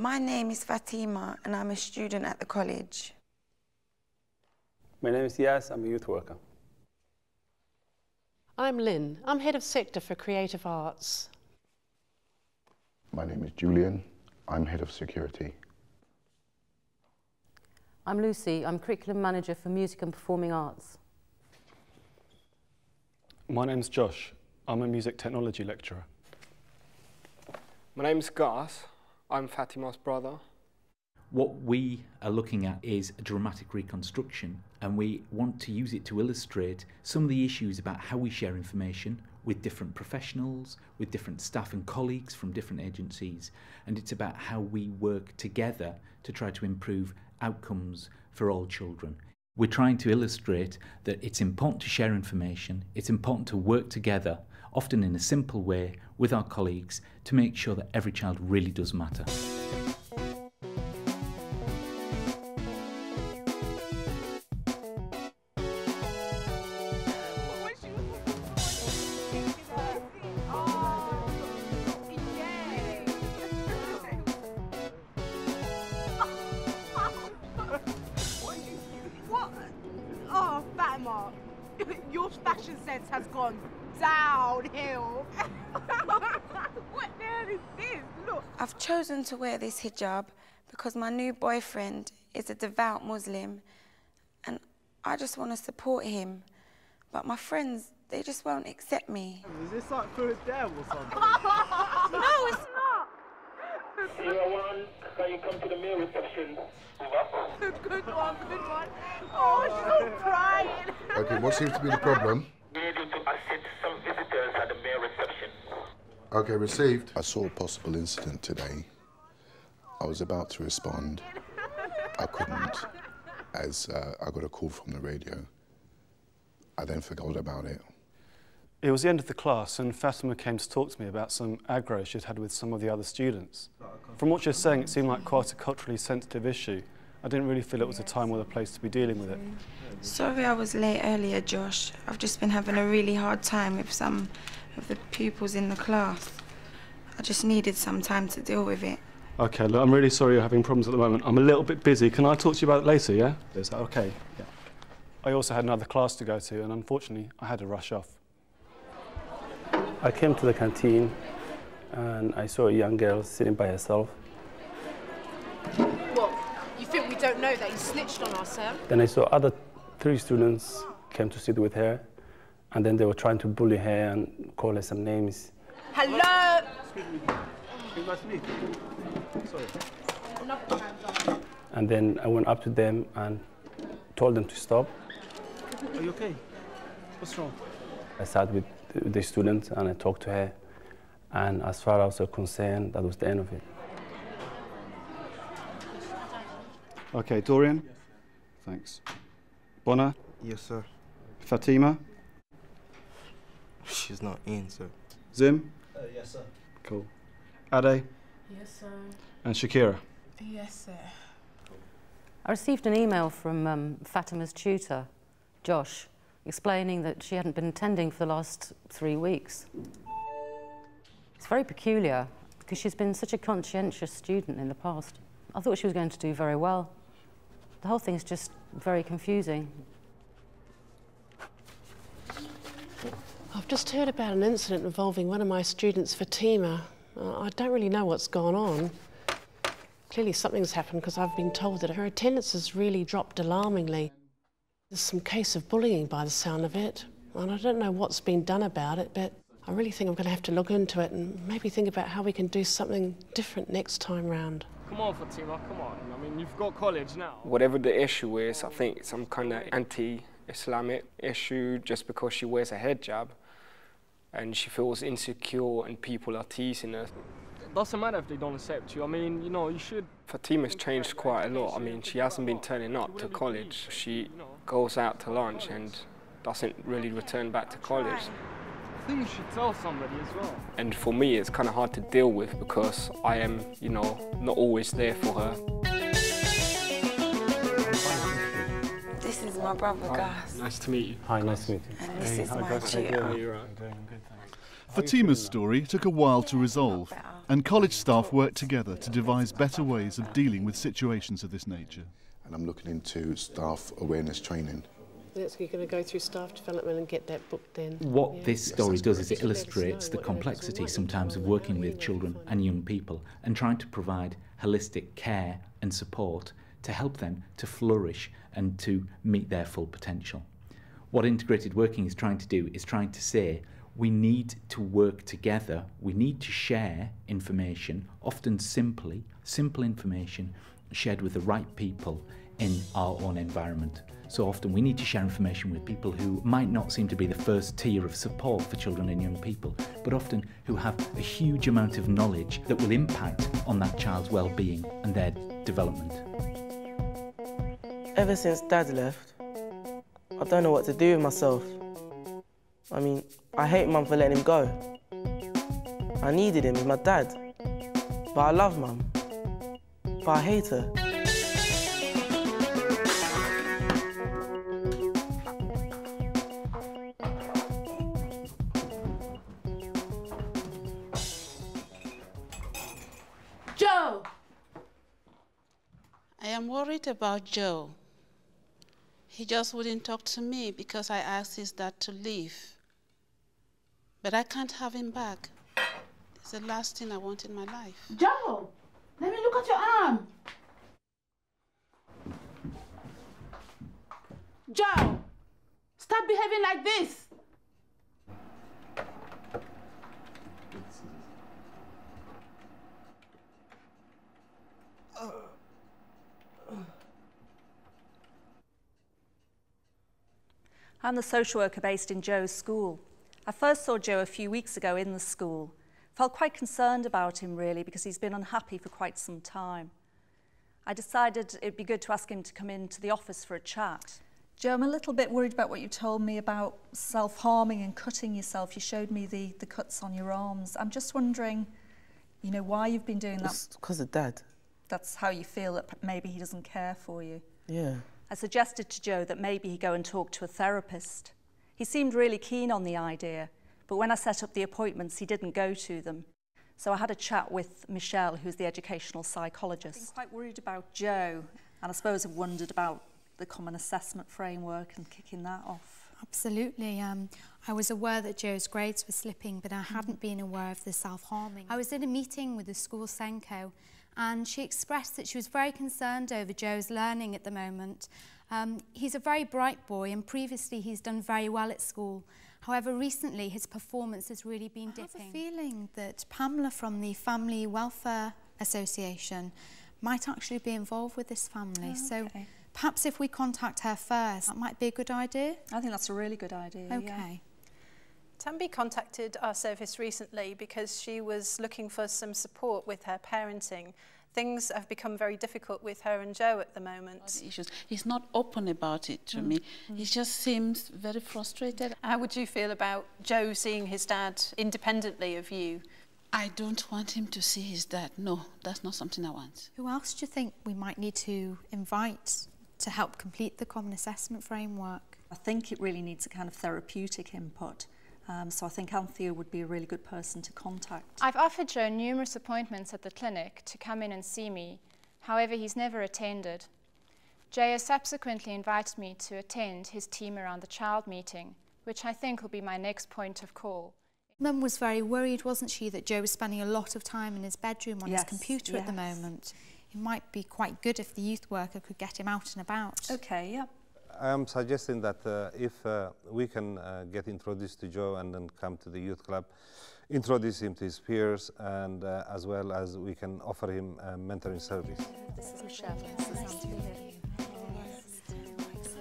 My name is Fatima and I'm a student at the college. My name is Yas, I'm a youth worker. I'm Lynn. I'm Head of Sector for Creative Arts. My name is Julian. I'm Head of Security. I'm Lucy. I'm Curriculum Manager for Music and Performing Arts. My name's Josh. I'm a music technology lecturer. My name's Gus. I'm Fatima's brother. What we are looking at is a dramatic reconstruction, and we want to use it to illustrate some of the issues about how we share information with different professionals, with different staff and colleagues from different agencies, and it's about how we work together to try to improve outcomes for all children. We're trying to illustrate that it's important to share information, it's important to work together, often in a simple way, with our colleagues to make sure that every child really does matter. Your fashion sense has gone downhill. what the hell is this? Look. I've chosen to wear this hijab because my new boyfriend is a devout Muslim and I just want to support him. But my friends, they just won't accept me. Is this like for a devil or something? no, it's not. Zero one, can you come to the mail reception? Over. good one, good one. Oh, she's all crying. Okay, what seems to be the problem? We need you to assist some visitors at the mail reception. Okay, received. I saw a possible incident today. I was about to respond. I couldn't, as uh, I got a call from the radio. I then forgot about it. It was the end of the class, and Fatima came to talk to me about some aggro she'd had with some of the other students. From what she was saying, it seemed like quite a culturally sensitive issue. I didn't really feel it was a time or the place to be dealing with it. Sorry I was late earlier, Josh. I've just been having a really hard time with some of the pupils in the class. I just needed some time to deal with it. Okay, look, I'm really sorry you're having problems at the moment. I'm a little bit busy. Can I talk to you about it later, yeah? Is that okay? Yeah. I also had another class to go to, and unfortunately, I had to rush off. I came to the canteen and I saw a young girl sitting by herself. What? You think we don't know that he snitched on us, Sam? Then I saw other three students came to sit with her and then they were trying to bully her and call her some names. Hello. Excuse me. Nice to meet. Sorry. And then I went up to them and told them to stop. Are you okay? What's wrong? I sat with the- the student and I talked to her. And as far as I was concerned, that was the end of it. Okay, Dorian? Thanks. Bonner? Yes, sir. Fatima? She's not in, sir. Zim? Uh, yes, sir. Cool. Ade? Yes, sir. And Shakira? Yes, sir. I received an email from um, Fatima's tutor, Josh, explaining that she hadn't been attending for the last three weeks. It's very peculiar because she's been such a conscientious student in the past. I thought she was going to do very well. The whole thing is just very confusing. I've just heard about an incident involving one of my students, Fatima. Uh, I don't really know what's gone on. Clearly something's happened because I've been told that her attendance has really dropped alarmingly. There's some case of bullying by the sound of it, and I don't know what's been done about it, but I really think I'm going to have to look into it and maybe think about how we can do something different next time round. Come on, Fatima, come on. I mean, you've got college now. Whatever the issue is, I think it's some kind of anti-Islamic issue just because she wears a hijab and she feels insecure and people are teasing her. It doesn't matter if they don't accept you. I mean, you know, you should. Fatima's changed quite a lot. I mean, she hasn't been turning up to college. She goes out to lunch and doesn't really return back to college. I think you should tell somebody as well. And for me, it's kind of hard to deal with because I am, you know, not always there for her. This is my brother, Gus. Nice to meet you. Hi, nice to meet you. And this is my tutor. You're right. I'm doing good, thanks. Fatima's story took a while to resolve, and college staff worked together to devise better ways of dealing with situations of this nature. And I'm looking into staff awareness training. That's you're going to go through staff development and get that book then. What Yeah. this story does is it illustrates the complexity sometimes of working with children and young people and trying to provide holistic care and support to help them to flourish and to meet their full potential. What integrated working is trying to do is trying to say we need to work together, we need to share information, often simply, simple information shared with the right people in our own environment. So often we need to share information with people who might not seem to be the first tier of support for children and young people, but often who have a huge amount of knowledge that will impact on that child's well-being and their development. Ever since Dad left, I don't know what to do with myself. I mean, I hate Mum for letting him go. I needed him, he's my dad. But I love Mum. But I hate her. Joe! I am worried about Joe. He just wouldn't talk to me because I asked his dad to leave. But I can't have him back. It's the last thing I want in my life. Joe, let me look at your arm. Joe, stop behaving like this. I'm the social worker based in Joe's school. I first saw Joe a few weeks ago in the school. Felt quite concerned about him really because he's been unhappy for quite some time. I decided it'd be good to ask him to come into the office for a chat. Joe, I'm a little bit worried about what you told me about self-harming and cutting yourself. You showed me the, the cuts on your arms. I'm just wondering, you know, why you've been doing that. Because of Dad. That's how you feel that maybe he doesn't care for you. Yeah. I suggested to Joe that maybe he go and talk to a therapist. He seemed really keen on the idea, but when I set up the appointments, he didn't go to them. So I had a chat with Michelle, who's the educational psychologist. I've been quite worried about Joe, and I suppose I've wondered about the common assessment framework and kicking that off. Absolutely. Um, I was aware that Joe's grades were slipping, but I hadn't been aware of the self-harming. I was in a meeting with the school SENCo, and she expressed that she was very concerned over Joe's learning at the moment. Um, he's a very bright boy, and previously he's done very well at school. However, recently his performance has really been dipping. I have a feeling that Pamela from the Family Welfare Association might actually be involved with this family. So perhaps if we contact her first, that might be a good idea. I think that's a really good idea. Okay. Tambi contacted our service recently because she was looking for some support with her parenting. Things have become very difficult with her and Joe at the moment. Issues. He's not open about it to me. Mm. He just seems very frustrated. How would you feel about Joe seeing his dad independently of you? I don't want him to see his dad. No, that's not something I want. Who else do you think we might need to invite to help complete the common assessment framework? I think it really needs a kind of therapeutic input. Um, so I think Anthea would be a really good person to contact. I've offered Joe numerous appointments at the clinic to come in and see me. However, he's never attended. Jay has subsequently invited me to attend his team around the child meeting, which I think will be my next point of call. Mum was very worried, wasn't she, that Joe was spending a lot of time in his bedroom on Yes, his computer at the moment. It might be quite good if the youth worker could get him out and about. Okay, yeah. I am suggesting that uh, if uh, we can uh, get introduced to Joe and then come to the youth club, introduce him to his peers, and uh, as well as we can offer him a mentoring service. This is Michelle. This is Anthea.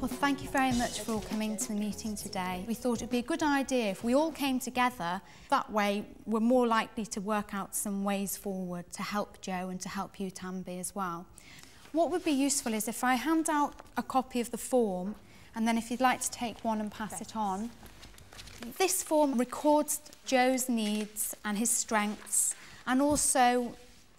Well, thank you very much for all coming to the meeting today. We thought it'd be a good idea if we all came together. That way, we're more likely to work out some ways forward to help Joe and to help you, Tambi, as well. What would be useful is if I hand out a copy of the form, and then if you'd like to take one and pass it on. This form records Joe's needs and his strengths, and also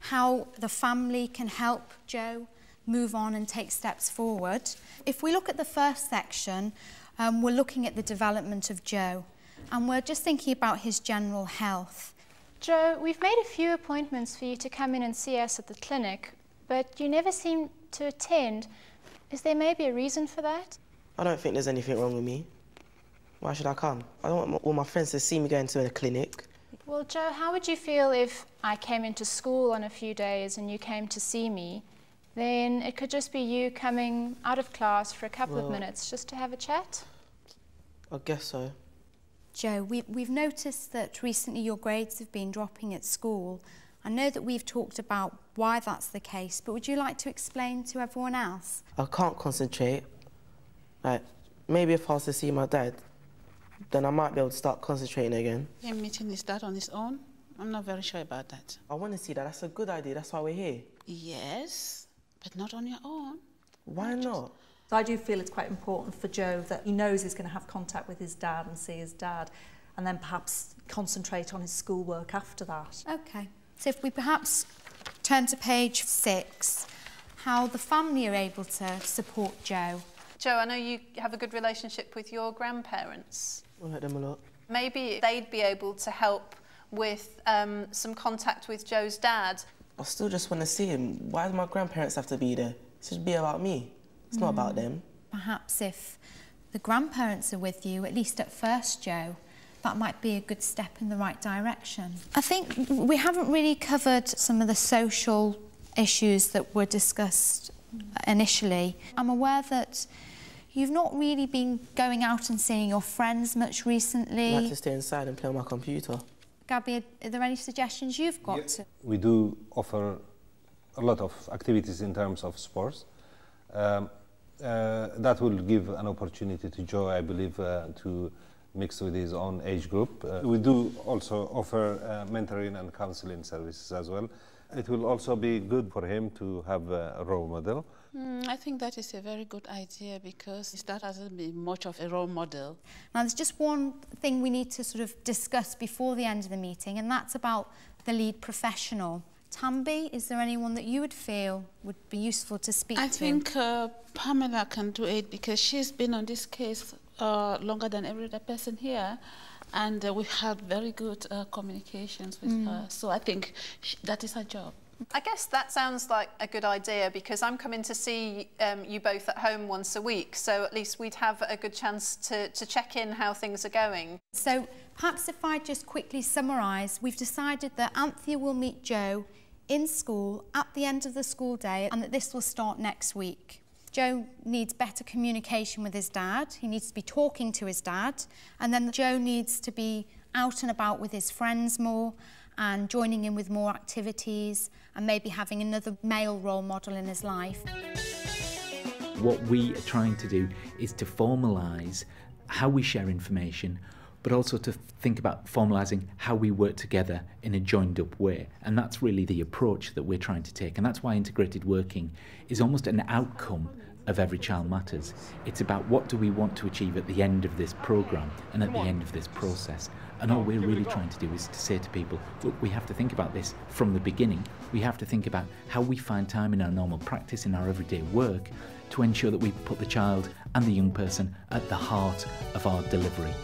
how the family can help Joe move on and take steps forward. If we look at the first section, um, we're looking at the development of Joe. and we're just thinking about his general health. Joe, we've made a few appointments for you to come in and see us at the clinic, but you never seem to attend. Is there maybe a reason for that? I don't think there's anything wrong with me. Why should I come? I don't want my, all my friends to see me going to a clinic. Well, Joe, how would you feel if I came into school on a few days and you came to see me? Then it could just be you coming out of class for a couple Well- of minutes just to have a chat. I guess so. Joe, we, we've noticed that recently your grades have been dropping at school. I know that we've talked about why that's the case, but would you like to explain to everyone else? I can't concentrate. Like, maybe if I was to see my dad, then I might be able to start concentrating again. Him meeting his dad on his own? I'm not very sure about that. I want to see that. That's a good idea. That's why we're here. Yes, but not on your own. Why not? So I do feel it's quite important for Joe that he knows he's going to have contact with his dad and see his dad, and then perhaps concentrate on his schoolwork after that. Okay. So if we perhaps turn to page six, how the family are able to support Joe. Joe, I know you have a good relationship with your grandparents. I like them a lot. Maybe they'd be able to help with um, some contact with Joe's dad. I still just want to see him. Why do my grandparents have to be there? It should be about me. It's not about Mm. them. Perhaps if the grandparents are with you, at least at first, Joe, that might be a good step in the right direction. I think we haven't really covered some of the social issues that were discussed initially. I'm aware that you've not really been going out and seeing your friends much recently. I recently. like to stay inside and play on my computer. Gabby, are there any suggestions you've got? To... We do offer a lot of activities in terms of sports. Um, uh, that will give an opportunity to Joe, I believe, uh, to mix with his own age group. Uh, we do also offer uh, mentoring and counseling services as well. It will also be good for him to have a role model. Mm, I think that is a very good idea because his dad hasn't been much of a role model. Now, there's just one thing we need to sort of discuss before the end of the meeting, and that's about the lead professional. Tambi, is there anyone that you would feel would be useful to speak I to? I think uh, Pamela can do it because she's been on this case uh, longer than every other person here. And uh, we've had very good uh, communications with Mm. her. So I think sh that is her job. I guess that sounds like a good idea because I'm coming to see um, you both at home once a week, so at least we'd have a good chance to, to check in how things are going. So perhaps if I just quickly summarise, we've decided that Anthea will meet Joe in school at the end of the school day and that this will start next week. Joe needs better communication with his dad. He needs to be talking to his dad. And then Joe needs to be out and about with his friends more and joining in with more activities and maybe having another male role model in his life. What we are trying to do is to formalise how we share information, but also to think about formalising how we work together in a joined up way. And that's really the approach that we're trying to take. And that's why integrated working is almost an outcome of Every Child Matters. It's about what do we want to achieve at the end of this programme and at the end of this process. And all we're really trying to do is to say to people, look, we have to think about this from the beginning. We have to think about how we find time in our normal practice, in our everyday work, to ensure that we put the child and the young person at the heart of our delivery.